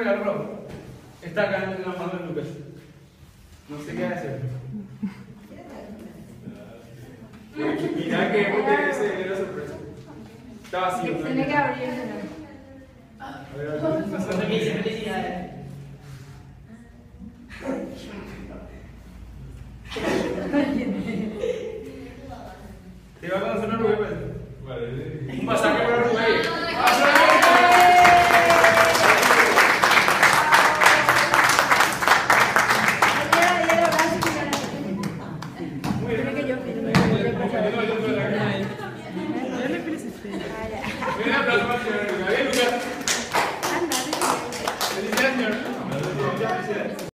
agarró. Está acá en la mano de Lucas. No sé qué hacer. Mira que porque ese era sorpresa. Está vacío. Tiene que abrir. A ver, felicidades. Te va a conocer una pues. Vale. Привет,